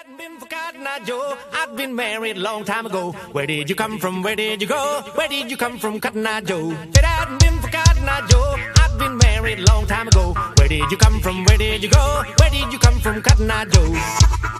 hadn't been for Cotton Eye Joe, I'd been married long time ago. Where did you come from? Where did you go? Where did you come from, Cotton Eye Joe? Hadn't been for Cotton Eye Joe, I'd been married long time ago. Where did you come from? Where did you go? Where did you come from, Cotton Eye Joe?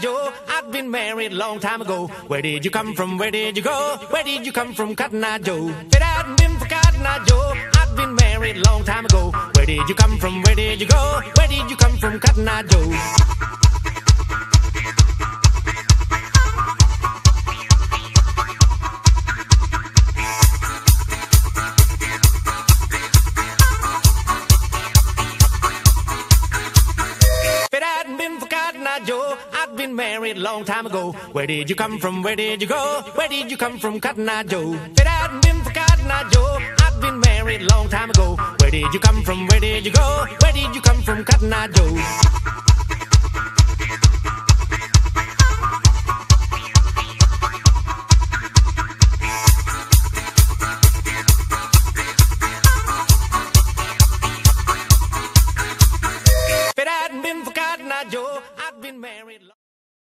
Joe, I'd been married long time ago. Where did you come from? Where did you go? Where did you come from, Cotton Eye Joe? If it hadn't been for Cotton Eye Joe, I'd been married long time ago. Where did you come from? Where did you go? Where did you come from, Cotton Eye Joe? Joe, I'd been married long time ago. Where did you come from? Where did you go? Where did you come from, Cotton Eye Joe? It hadn't been for Cotton Eye Joe, I'd been married long time ago. Where did you come from? Where did you go? Where did you come from, Cotton Eye Joe?